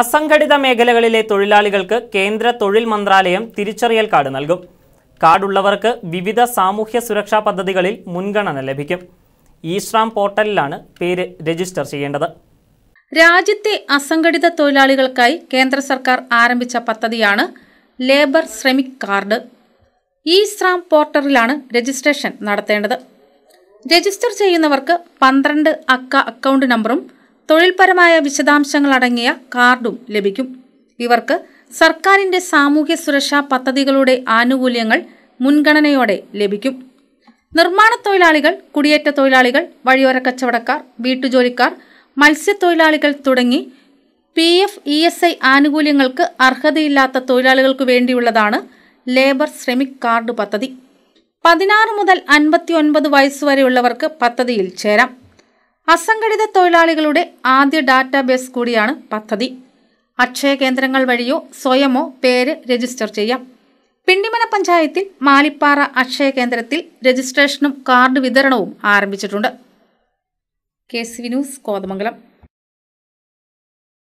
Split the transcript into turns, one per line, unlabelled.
അസംഘടിത മേഖലകളിലെ തൊഴിലാളികൾക്ക് കേന്ദ്ര തൊഴിൽ മന്ത്രാലയം തിരിച്ചറിയൽ കാർഡ് നൽകും. കാർഡുള്ളവർക്ക് വിവിധ സാമൂഹ്യ സുരക്ഷാ പദ്ധതികളിൽ മുൻഗണന ലഭിക്കും. ഈശ്രാം പോർട്ടലിലാണ് പേര് രജിസ്റ്റർ ചെയ്യേണ്ടത്.
രാജ്യത്തെ അസംഘടിത തൊഴിലാളികൾക്കായി കേന്ദ്ര സർക്കാർ ആരംഭിച്ച പദ്ധതിയാണ് ലേബർ ശ്രമിക് കാർഡ്. ഈശ്രാം ശ്രാം പോർട്ടലിലാണ് രജിസ്ട്രേഷൻ നടത്തേണ്ടത്. രജിസ്റ്റർ ചെയ്യുന്നവർക്ക് പന്ത്രണ്ട് അക്ക അക്കൗണ്ട് നമ്പറും തൊഴിൽപരമായ വിശദാംശങ്ങൾ അടങ്ങിയ കാർഡും ലഭിക്കും. ഇവർക്ക് സർക്കാരിന്റെ സാമൂഹ്യ സുരക്ഷാ പദ്ധതികളുടെ ആനുകൂല്യങ്ങൾ മുൻഗണനയോടെ ലഭിക്കും. നിർമ്മാണ തൊഴിലാളികൾ കുടിയേറ്റ തൊഴിലാളികൾ വഴിയോര കച്ചവടക്കാർ വീട്ടുജോലിക്കാർ മത്സ്യത്തൊഴിലാളികൾ തുടങ്ങി P F E S I ആനുകൂല്യങ്ങൾക്ക് അർഹതയില്ലാത്ത തൊഴിലാളികൾക്ക് വേണ്ടിയുള്ളതാണ് ലേബർ ശ്രമിക് കാർഡ് പദ്ധതി. പതിനാറ് മുതൽ അൻപത്തി ഒൻപത് വയസ്സുവരെയുള്ളവർക്ക് പദ്ധതിയിൽ ചേരാം. അസംഘടിത തൊഴിലാളികളുടെ ആദ്യ ഡാറ്റാബേസ് കൂടിയാണ് പദ്ധതി. അക്ഷയ കേന്ദ്രങ്ങൾ വഴിയോ സ്വയമോ പേര് രജിസ്റ്റർ ചെയ്യാം. പിണ്ടിമന പഞ്ചായത്തിൽ മാലിപ്പാറ അക്ഷയ കേന്ദ്രത്തിൽ രജിസ്ട്രേഷനും കാർഡ് വിതരണവും ആരംഭിച്ചിട്ടുണ്ട്. K C news Kothamangalam.